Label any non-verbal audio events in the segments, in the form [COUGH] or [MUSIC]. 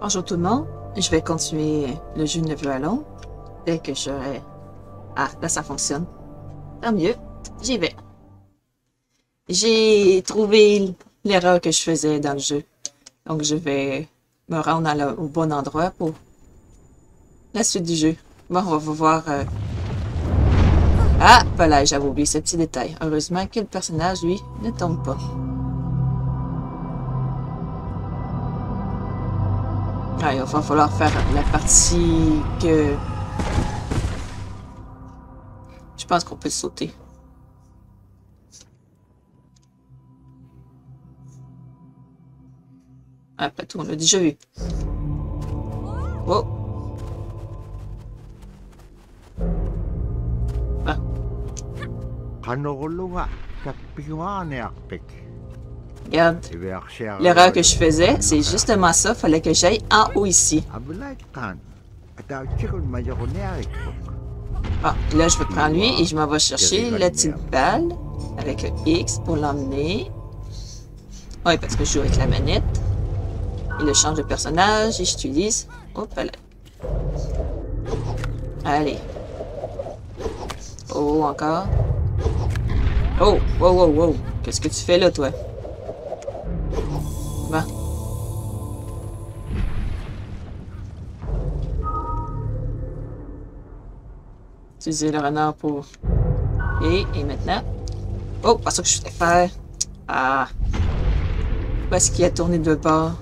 Bonjour tout le monde. Je vais continuer le jeu de violon dès que j'aurai... Ah, là ça fonctionne. Tant mieux. J'y vais. J'ai trouvé l'erreur que je faisais dans le jeu. Donc je vais me rendre au bon endroit pour la suite du jeu. Bon, on va voir... Euh... Ah, voilà, j'avais oublié ce petit détail. Heureusement que le personnage, lui, ne tombe pas. Ah, il va falloir faire la partie que... Je pense qu'on peut sauter. Après tout, on l'a déjà vu. Oh! Ah. Regarde. L'erreur que je faisais, c'est justement ça. Fallait que j'aille en haut ici. Ah, là, je vais prendre lui et je m'en vais chercher la petite balle avec un X pour l'emmener. Oui, parce que je joue avec la manette. Il le change de personnage et j'utilise... Hop là. Allez. Oh, encore. Oh, wow, wow, wow. Qu'est-ce que tu fais là, toi? Utiliser le renard pour... Et, et maintenant... Oh, pas que je voulais faire. Ah. Où est-ce qu'il a tourné de bord?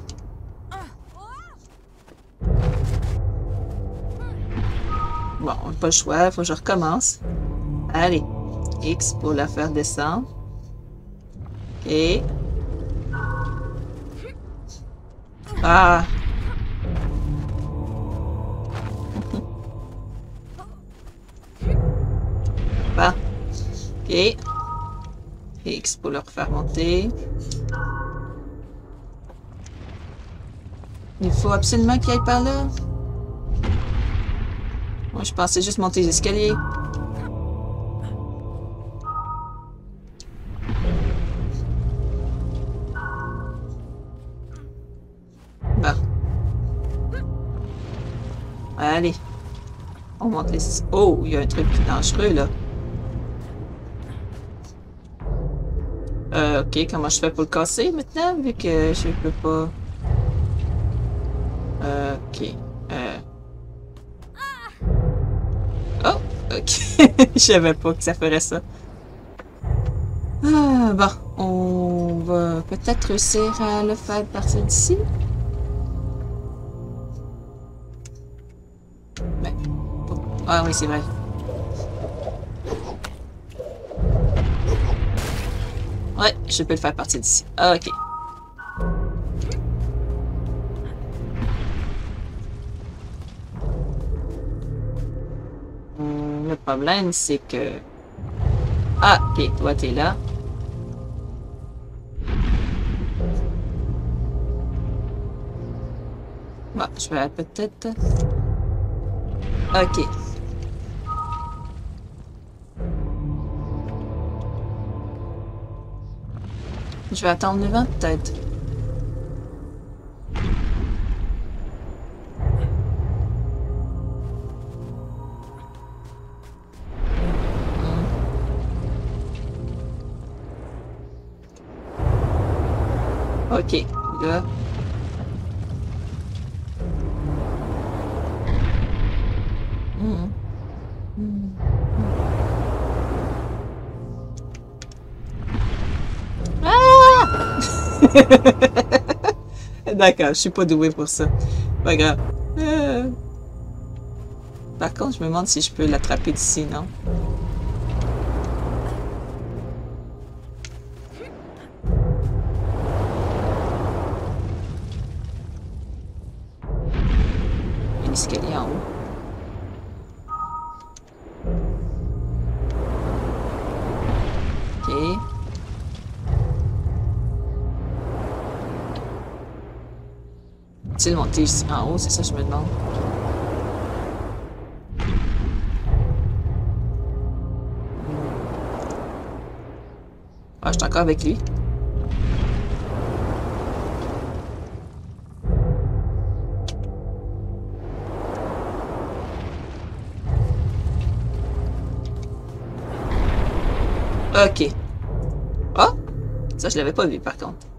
Bon, pas le choix, faut que je recommence. Allez. X pour la faire descendre. Ok. Ah. Ok. X pour le refaire monter. Il faut absolument qu'il aille par là. Moi, je pensais juste monter les escaliers. Allez. On monte les... Oh, il y a un truc dangereux, là. Ok, comment je fais pour le casser maintenant, vu que je peux pas... Ok. Euh... Ok. [LAUGHS] Je savais pas que ça ferait ça. Ah, bon. On va peut-être réussir à le faire partir d'ici. Ben, Ah oui, c'est vrai. Ouais, je peux le faire partir d'ici. Ah, ok. problème, c'est que... Ah, ok, toi, t'es là. Bon, je vais peut-être... Ok. Je vais attendre le vent, peut-être. Ok, là. [LAUGHS] D'accord, je suis pas doué pour ça. Pas grave. Euh... Par contre, je me demande si je peux l'attraper d'ici, non? monter ici en haut, c'est ça que je me demande. Ah, je suis encore avec lui. Ok. Ah! Oh! Ça, je l'avais pas vu, par contre.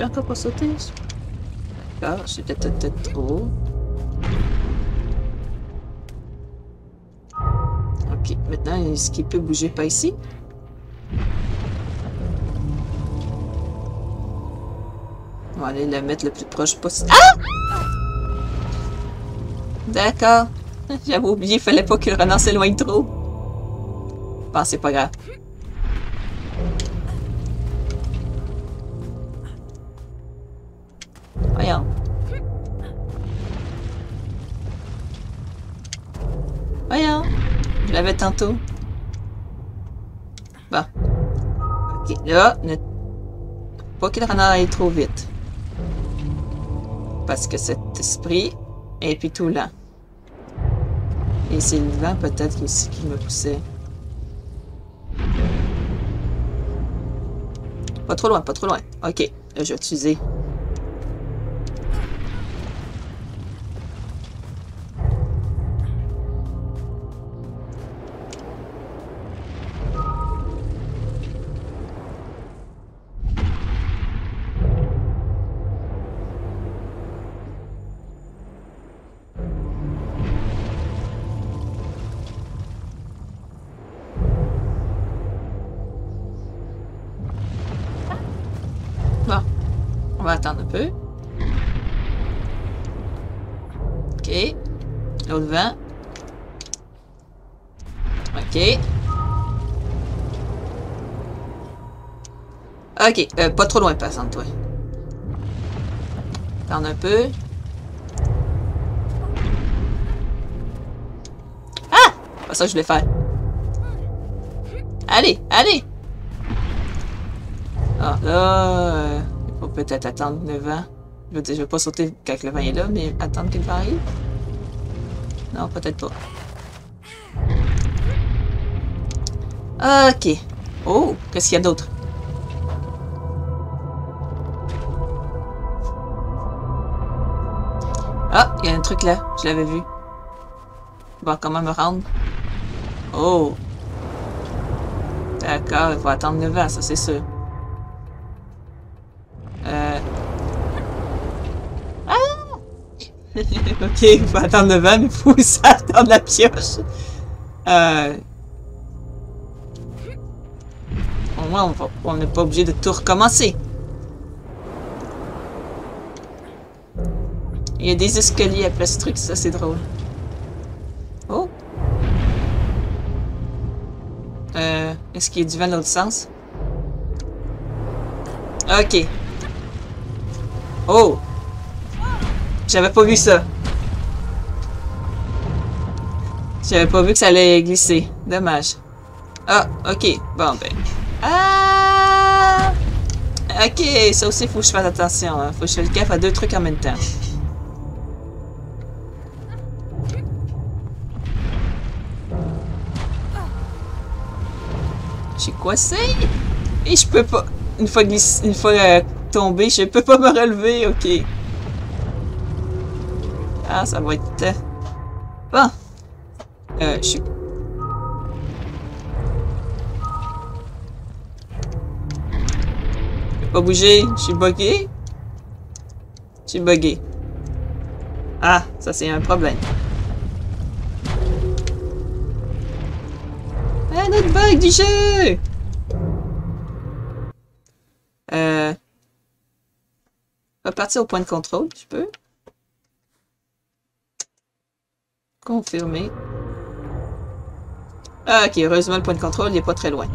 Fais encore pour sauter? D'accord, je suis peut-être peut trop. Ok, maintenant, est-ce qu'il peut bouger pas ici? On va aller le mettre le plus proche possible. Ah! D'accord. [LAUGHS] J'avais oublié, il fallait pas que le renard s'éloigne trop. Bon, c'est pas grave. Là, ne... pas le renard aille trop vite. Parce que cet esprit est tout lent. Et c'est le vent peut-être aussi qui me poussait. Pas trop loin, pas trop loin. Ok, je vais utiliser Ok, euh, pas trop loin, passant, toi. Attendre un peu. Ah! Pas ça que je voulais faire. Allez, allez! Ah, là... Euh faut peut-être attendre 9 ans. Je veux dire, je vais pas sauter quand le vent est là, mais attendre qu'il arrive. Non, peut-être pas. Ok. Oh, qu'est-ce qu'il y a d'autre? Ah, il y a un truc là. Je l'avais vu. Voir comment me rendre. Oh. D'accord, il faut attendre 9 ans, ça c'est sûr. [LAUGHS] ok, il faut attendre 9 ans, mais il faut aussi attendre la pioche. Euh... Au moins, on n'est pas obligé de tout recommencer. Il y a des escaliers après ce truc, ça c'est drôle. Oh! Euh, Est-ce qu'il y a du vent dans l'autre sens? Ok. Oh! J'avais pas vu ça. J'avais pas vu que ça allait glisser. Dommage. Ah, ok. Bon, ben. Ah! Ok, ça aussi, faut que je fasse attention. Hein. Faut que je fasse le gaffe à deux trucs en même temps. J'ai coincé! Et je peux pas... Une fois, glissé, une fois euh, tombé, je peux pas me relever, ok. Ah, ça va être... Euh, bon. Euh, je suis... Pas bouger, je suis bugué. Je suis bugué. Ah, ça c'est un problème. Un autre bug du jeu! Euh... Repartir au point de contrôle, tu peux? Confirmé. Ah, ok, heureusement, le point de contrôle n'est pas très loin.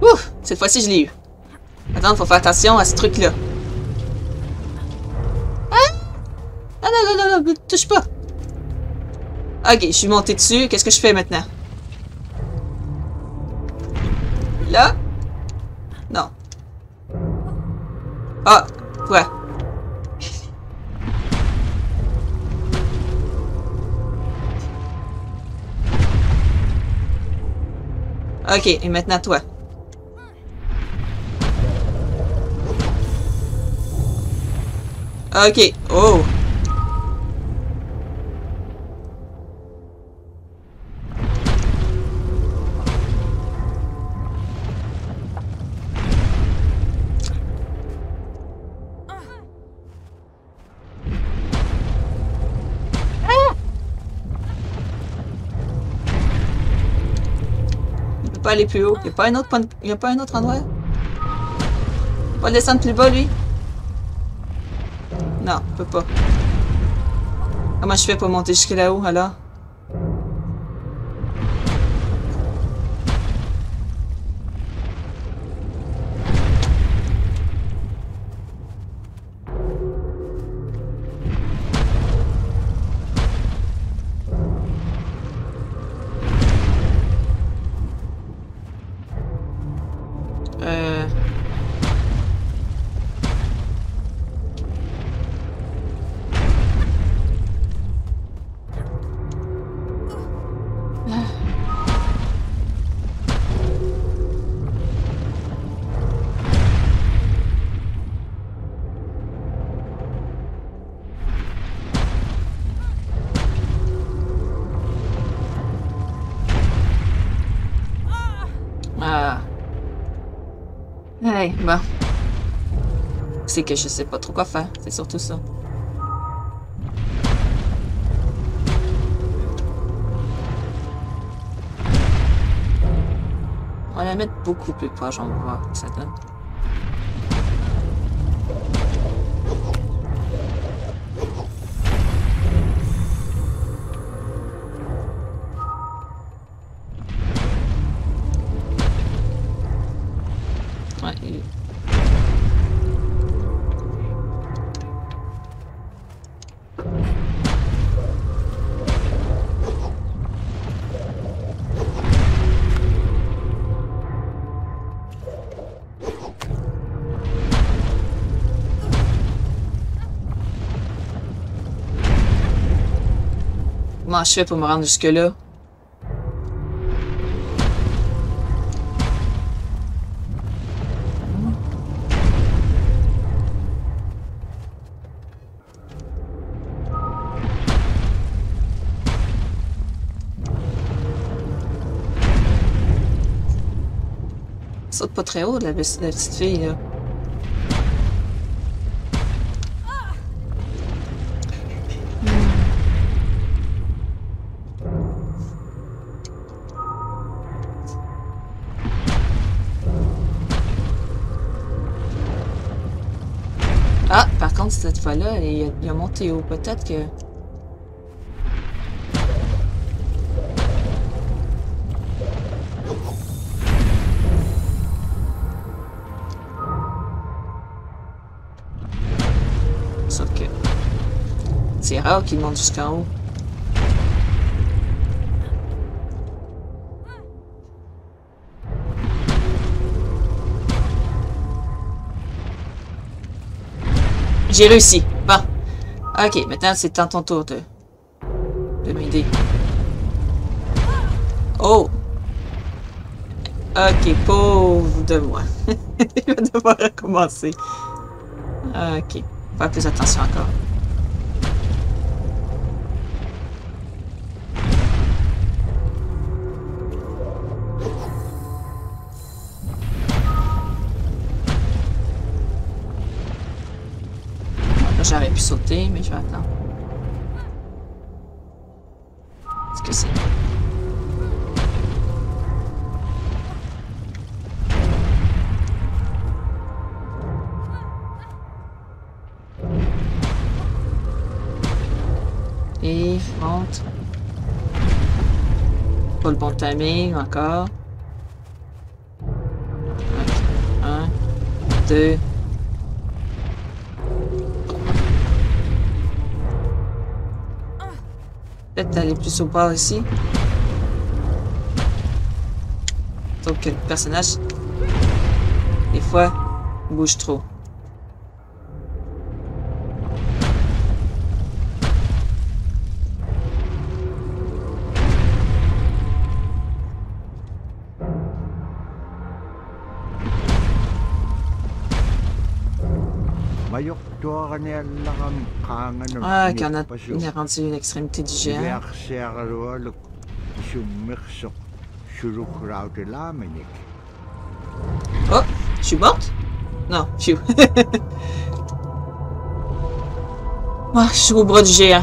Ouf! Cette fois-ci, je l'ai eu. Attends, faut faire attention à ce truc-là. Non, non, non, non, touche pas. Ok, je suis monté dessus. Qu'est-ce que je fais maintenant? Là? Non. Ah, ouais. Ok, et maintenant toi. Ok, oh! Aller plus haut. Il n'y a pas un autre point de- y a pas un autre endroit? Pas descendre plus bas, lui? Non, il peut pas. Comment je fais pour monter jusque là-haut, alors? Que je sais pas trop quoi faire. C'est surtout ça. On va la mettre beaucoup plus proche, on va voir ce que ça donne. Comment je fais pour me rendre jusque-là? Saute pas très haut, la, la petite fille, là. Cette fois-là, il, a- il a monté haut. Peut-être que... Sauf que... C'est rare qu'il monte jusqu'en haut. J'ai réussi. Bon. Ok, maintenant c'est à ton tour de, de m'aider. Oh! Ok, pauvre de moi. [LAUGHS] Il va devoir recommencer. Ok. Faire plus attention encore. Vais attendre. Est-ce que c'est... Et monte. Pas le bon timing encore. Un, deux, Peut-être aller plus au bas ici. Sauf que le personnage, des fois, bouge trop. Ah, qu'on a, on est rendu une extrémité du géant. Oh, je suis morte? Non, phew. [LAUGHS] Ah, je suis au bras du géant.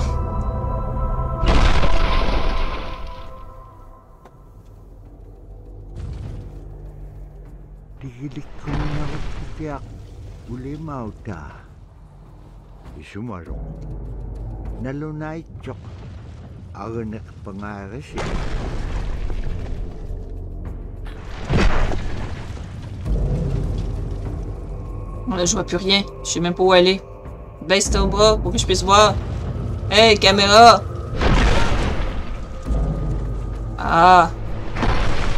Pangaarisi. Bon, là, je vois plus rien. Je sais même pas où aller. Baisse ton bras pour que je puisse voir. Hey, caméra! Ah!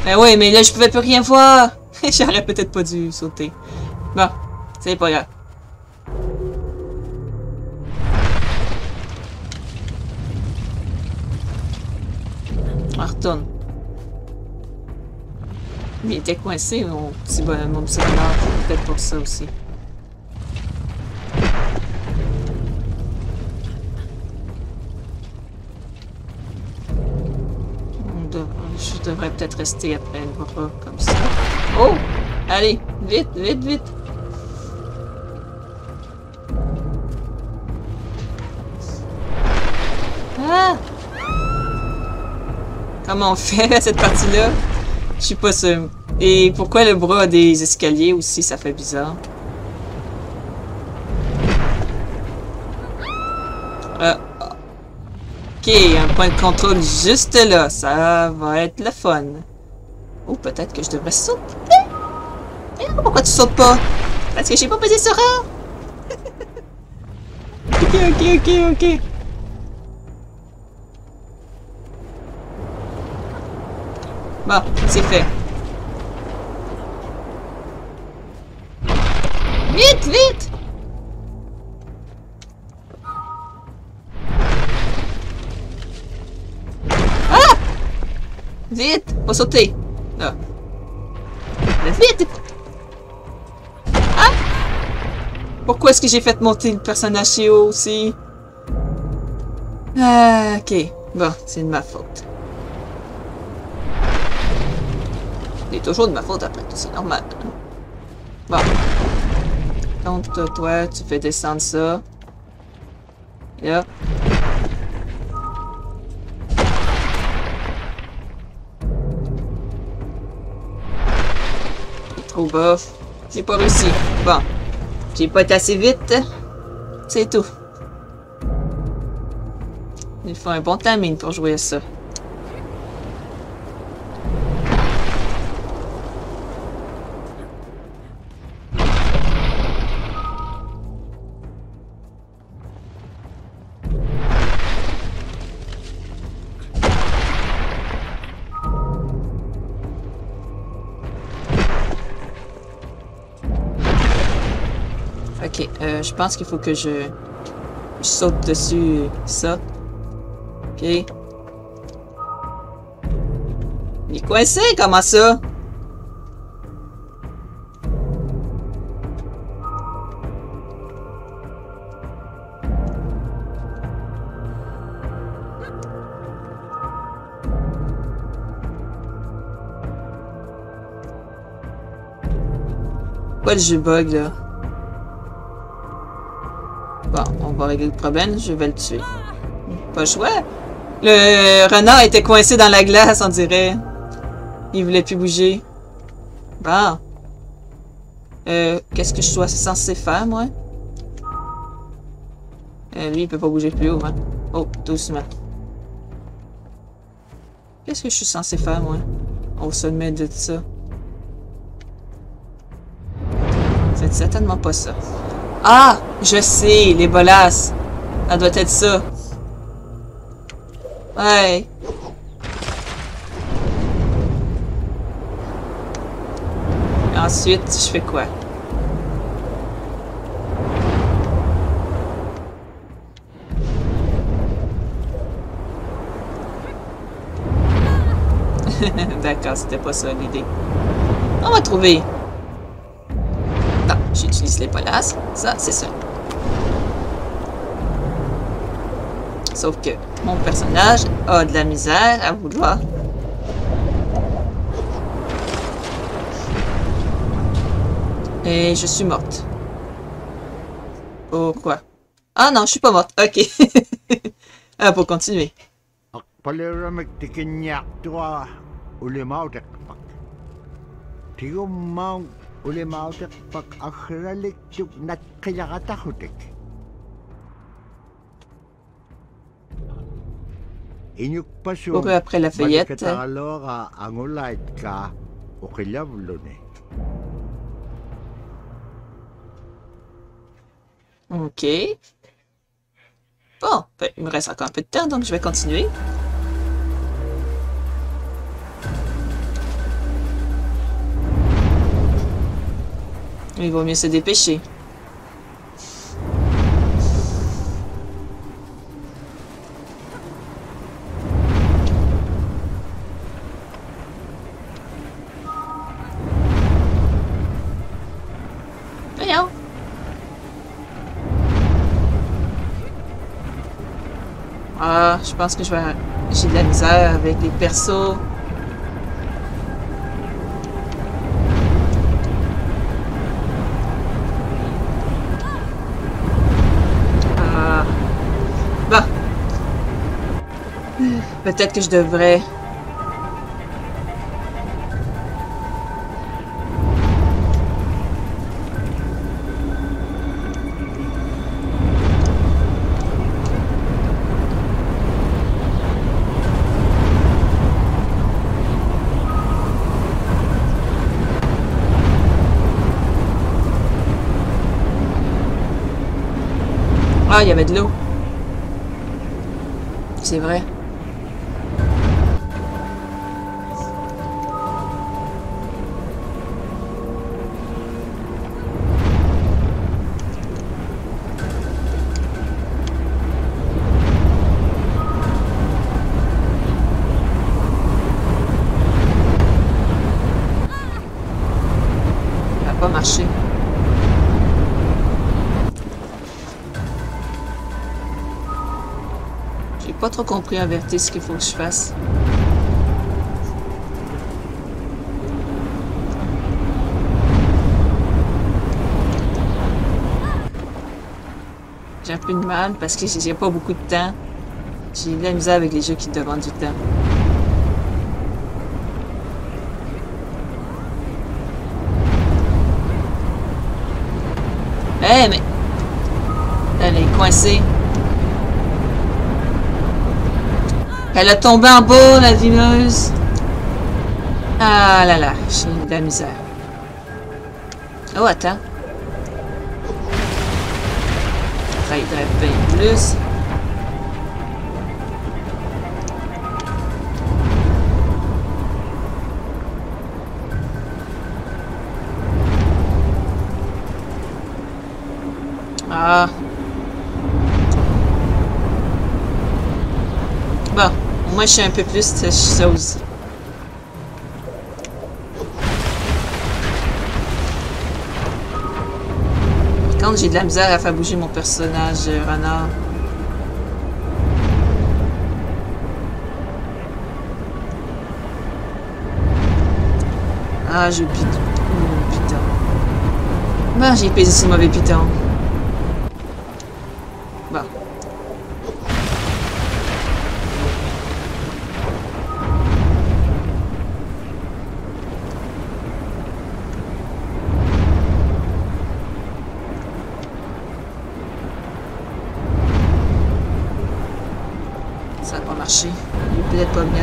Ben oui, mais là, je pouvais plus rien voir. [LAUGHS] J'aurais peut-être pas dû sauter. Bon, c'est pas grave. Mais il était coincé, mon petit bonhomme, mon petit. Peut-être pour ça aussi. Je devrais peut-être rester après le bras comme ça. Oh! Allez, vite, vite, vite! Comment on fait à cette partie-là? Je suis pas sûre. Et pourquoi le bras a des escaliers aussi? Ça fait bizarre. Euh, Ok, un point de contrôle juste là. Ça va être le fun. Ou peut-être que je devrais sauter. Eh, pourquoi tu sautes pas? Parce que j'ai pas pesé sur A. [LAUGHS] ok, ok, ok, ok. Bon, c'est fait. Vite, vite! Vite! Faut sauter! Mais vite! Ah! Pourquoi est-ce que j'ai fait monter le personnage si haut aussi? Ah, ok. Bon, c'est de ma faute. C'est toujours de ma faute après tout, c'est normal. Bon. Donc, toi, tu fais descendre ça. Là. Trop bas. J'ai pas réussi. Bon. J'ai pas été assez vite. C'est tout. Il faut un bon timing pour jouer à ça. Euh, je pense qu'il faut que je, saute dessus ça. Ok. Il est coincé, comment ça? Pourquoi le bug là? Va régler le problème, je vais le tuer. Pas le choix. Le renard était coincé dans la glace, on dirait. Il voulait plus bouger. Bon. Euh, qu'est-ce que je suis censé faire, moi? Euh, lui, il peut pas bouger plus haut, hein. Oh, doucement. Qu'est-ce que je suis censé faire, moi? Au sommet de ça. C'est certainement pas ça. Ah! Je sais, les bolasses. Ça doit être ça. Ouais. Ensuite, je fais quoi? [LAUGHS] D'accord, c'était pas ça l'idée. On va trouver. J'utilise les bolasses. Ça, c'est ça. Sauf que mon personnage a de la misère à vouloir Et je suis morte. Pourquoi? Ah non, je suis pas morte. Ok. [LAUGHS] ah, pour continuer. Akpaleramik tikinyak tua ulimautek pak. Tigumang ulimautek pak akralik tuk nat kayakatahutik. Inyuk pasu. Couru après la feuillette. Ok. Bon, ben, il me reste encore un peu de temps, donc je vais continuer. Il vaut mieux se dépêcher. Ah, je pense que je vais... J'ai de la misère avec les persos. Peut-être que je devrais... Ah, il y avait de l'eau. Pas trop compris en vérité ce qu'il faut que je fasse. J'ai un peu de mal parce que j'ai pas beaucoup de temps. J'ai de la misère avec les jeux qui demandent du temps. Eh mais... Elle est coincée. Elle a tombé en bas, la vimeuse. Ah là là, j'ai de la misère. Oh, attends. Ça aiderait bien plus. Ah. Bon, moi je suis un peu plus cette chose. Quand j'ai de la misère à faire bouger mon personnage euh, renard. Ah, j'ai oublié. Oh, putain. Ben, j'ai pesé ce mauvais piton.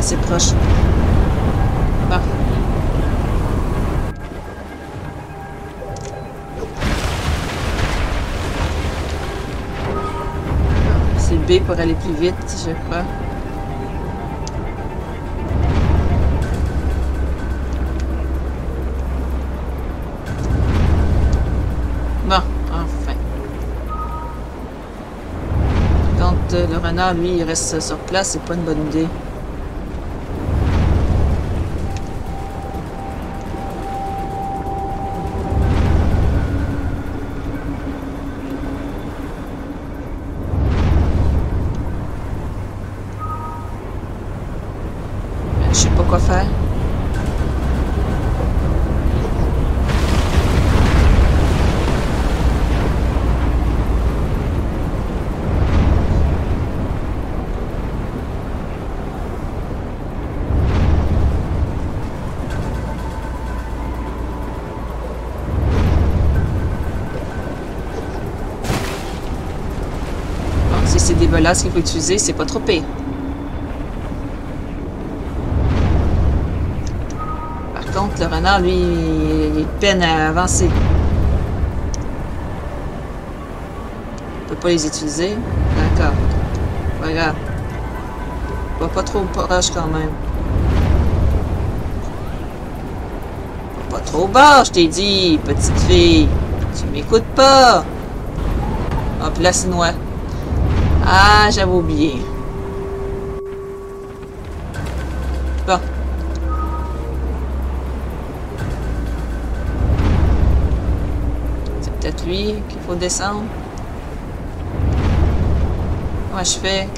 Assez proche. Bon. C'est B pour aller plus vite, je crois. Bon, enfin. Quand euh, le renard, lui, il reste sur place, c'est pas une bonne idée. Bolasses qu'il faut utiliser, c'est pas trop pire. Par contre, le renard, lui, il peine à avancer. On peut pas les utiliser. D'accord. Grave. Va pas trop proche quand même. Pas trop bas, je t'ai dit, petite fille. Tu m'écoutes pas. Hop, là, c'est noir. Ah, j'avais oublié. Bon. C'est peut-être lui qu'il faut descendre. Moi, je fais...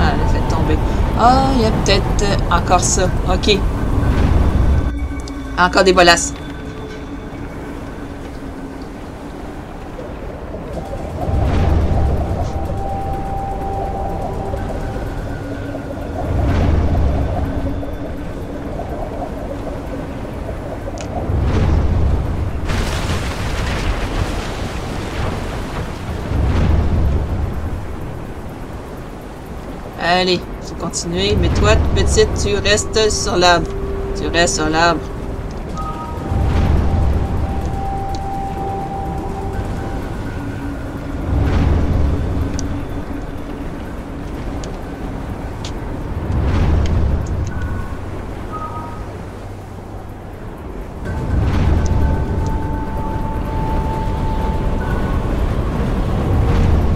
Ah, elle fait tomber. Ah, il y a peut-être encore ça. OK. Encore des bolasses. Mais toi, petite, tu restes sur l'arbre. Tu restes sur l'arbre.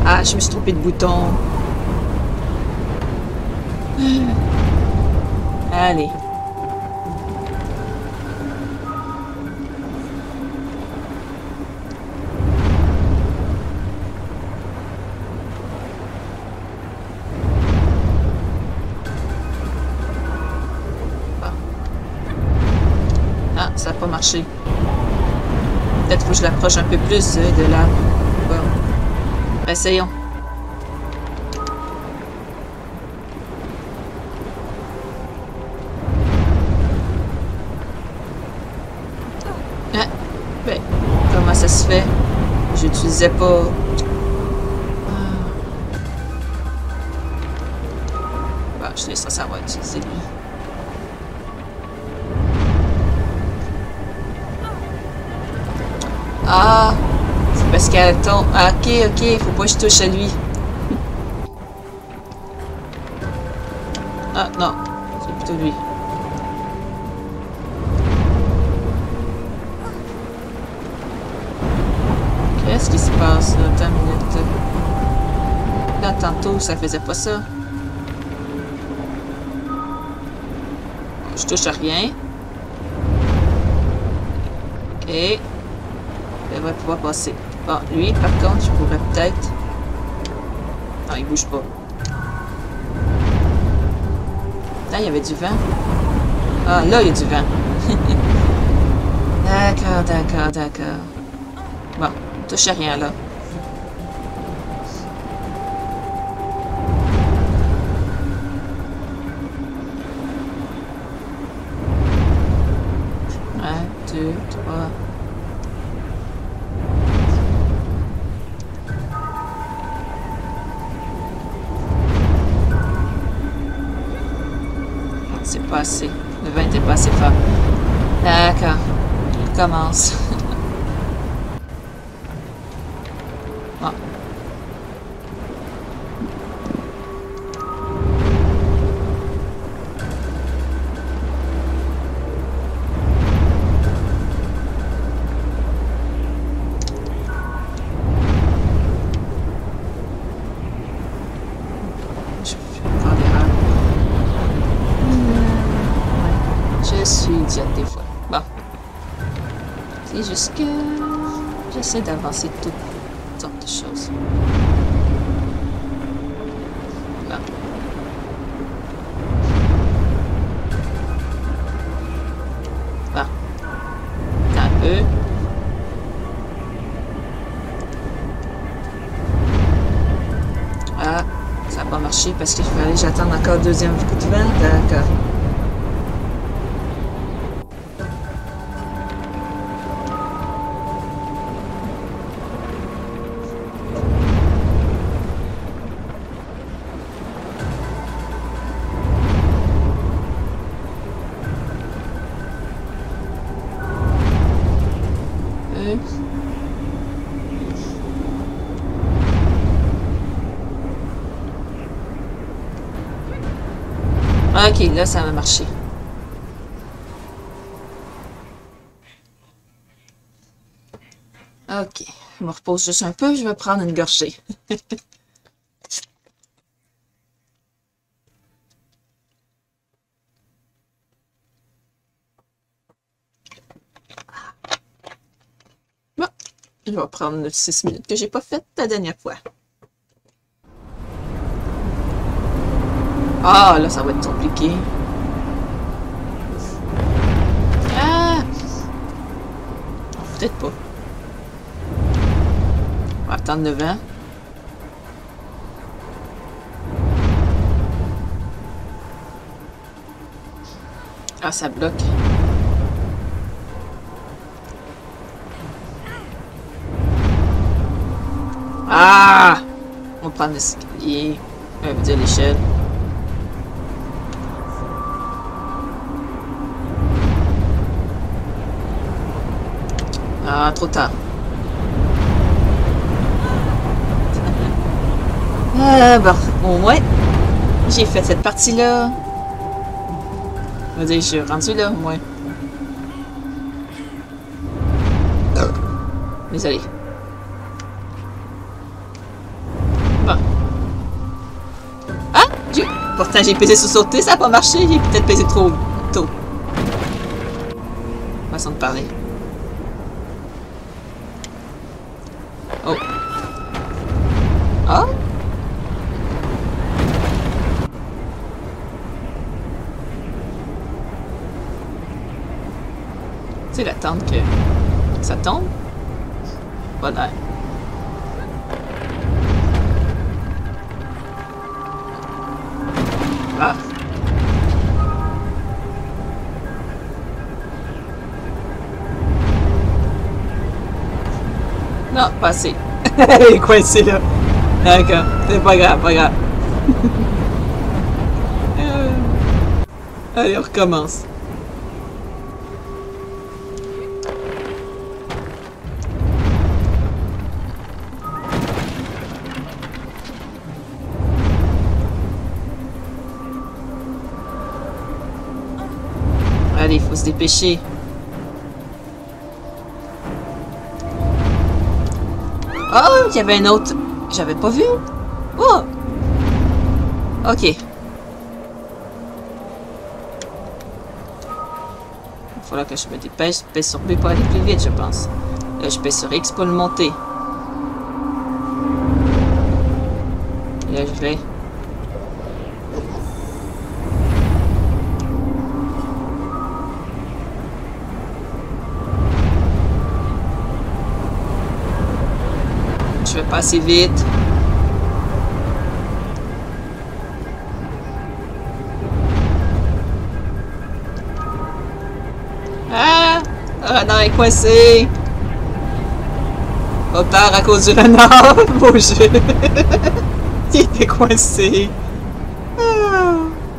Ah, je me suis trompée de bouton. Allez. Ah. Ah, ça n'a pas marché. Peut-être que je l'approche un peu plus euh, de là. Bon. Essayons. J'utilisais pas... Ah. Bon, je laisse ça, ça va utiliser. Ah! C'est parce qu'elle tombe... Ah, ok, ok, faut pas que je touche à lui. Ah, non. C'est plutôt lui. Qu'est-ce qui se passe là? Attends une minute. Là, tantôt, ça faisait pas ça. Je touche à rien. Ok. Il devrait pouvoir passer. Bon, lui, par contre, je pourrais peut-être... Non, il bouge pas. Là, il y avait du vent. Ah, là, il y a du vent. [LAUGHS] d'accord, d'accord, d'accord. Bon, d'avancer toutes sortes de choses. Attends un peu. Ah, ça n'a pas marché parce qu'il fallait que j'attende encore deuxième coup de vent. D'accord. Ok, là, ça va marcher. Ok, je me repose juste un peu, je vais prendre une gorgée. [LAUGHS] Bon, je vais prendre 6 minutes que j'ai pas faites la dernière fois. Ah, là, ça va être compliqué. Ah! Peut-être pas. On va attendre 9 ans. Ah, ça bloque. Ah! On prend l'escalier. Euh, veut dire l'échelle. Ah, trop tard. Ah, bon, au moins, j'ai fait cette partie-là. Je veux dire, je suis rendu là, au moins. Désolé. Bon. Ah! Pourtant, j'ai pesé sur sauter, ça n'a pas marché. J'ai peut-être pesé trop tôt. Façon de parler. Sais, l'attendre que ça tombe. Voilà. Ah. Non, pas assez. [LAUGHS] Elle est coincée là. D'accord, c'est pas grave, pas grave. [LAUGHS] Euh. Allez, on recommence. Allez, faut se dépêcher. Oh, il y avait un autre. J'avais pas vu. Oh! Ok. Il faudra que je me dépêche. Je pèse sur B pour aller plus vite, je pense. Là, je pèse sur X pour le monter. Là, je vais. Pas vite. Ah! Renard est coincé! Pas peur à cause du renard, [LAUGHS] beau jeu! Il était coincé! Ah!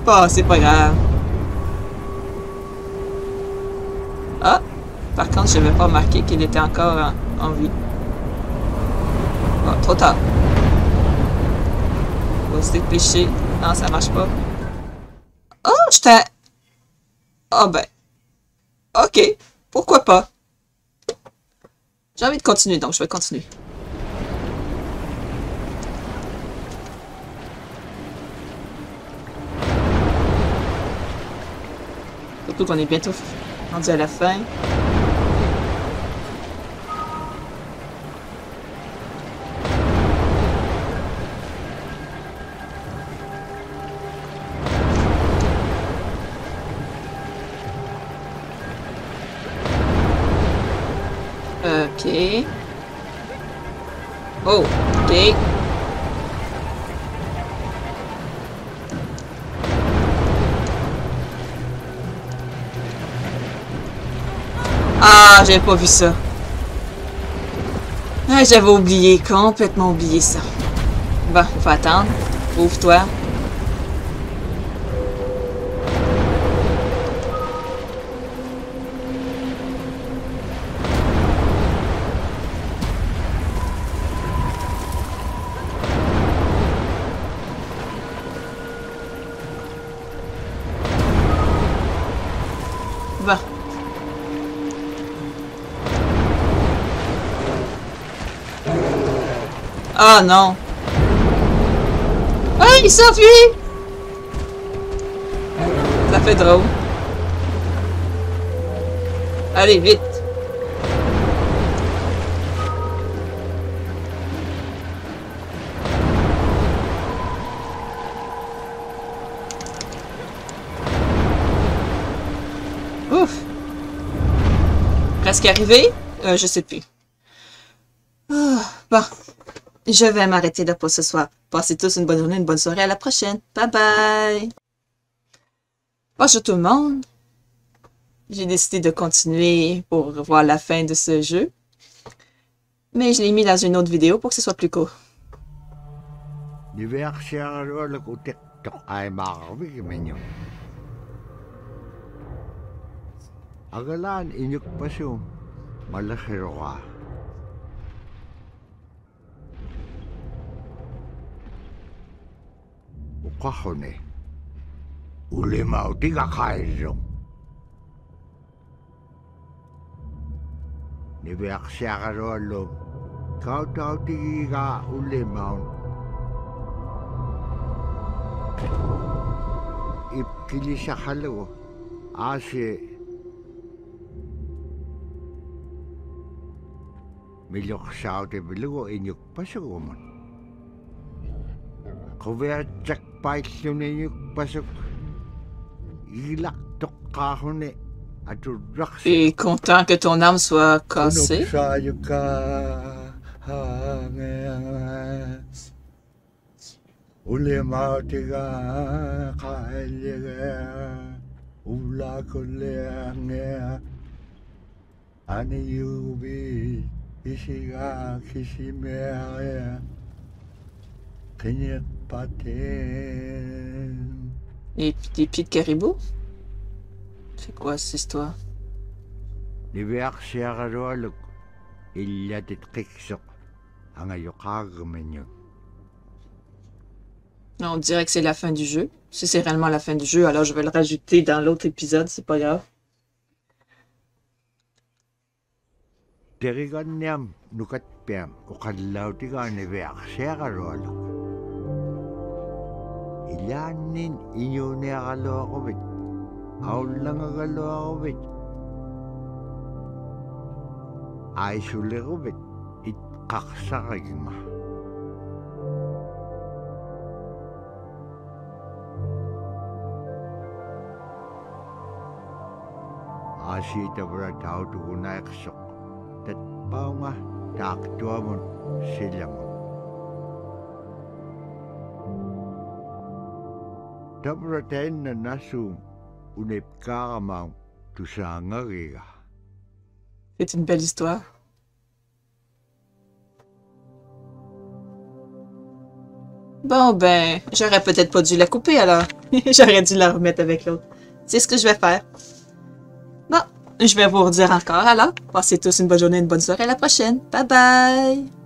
Bon, c'est pas grave. Ah! Par contre, je n'avais pas remarqué qu'il était encore en, en vie. Trop tard. Faut se dépêcher. Non, ça marche pas. Oh, j'étais... Ah ben. Ok. Pourquoi pas? J'ai envie de continuer, donc je vais continuer. Surtout qu'on est bientôt rendu à la fin. J'avais pas vu ça. Ah, j'avais oublié, complètement oublié ça. Bon, faut attendre. Ouvre-toi. Ah non. Ah, il s'enfuit! Ça fait drôle. Allez, vite! Ouf! Presque arrivé? Euh, je sais plus. Je vais m'arrêter là pour ce soir. Passez tous une bonne journée, une bonne soirée. À la prochaine. Bye bye! Bonjour tout le monde. J'ai décidé de continuer pour voir la fin de ce jeu. Mais je l'ai mis dans une autre vidéo pour que ce soit plus court. O kahone. Uli mau tiga kairong. Ni biak siaga rolo. Kau tahu tiga uli mau. Ip kili sa halo. Ase. Milok sa ote bilugo inyok pasukuman. Milok aturraqsi Et content que ton âme soit cassée. Kinyekpaten Et puis des pieds de caribou? C'est quoi cette histoire? liviaqsiaqalualuk illatit qiqsoq angayuqaagmenyu On dirait que c'est la fin du jeu. Si c'est réellement la fin du jeu, alors je vais le rajouter dans l'autre épisode, c'est pas grave. Nukatpiam ilaannin iñuuniaqaluaquvit aullangagaluaquvit aisuliquvit itqaqsaqigma aasiitavara tautugunaiqsuq tatpaunga taaqtuamun siljamu C'est une belle histoire. Bon, ben, j'aurais peut-être pas dû la couper alors. [LAUGHS] j'aurais dû la remettre avec l'autre. C'est ce que je vais faire. Bon, je vais vous redire encore alors. Passez tous une bonne journée, une bonne soirée. À la prochaine. Bye bye!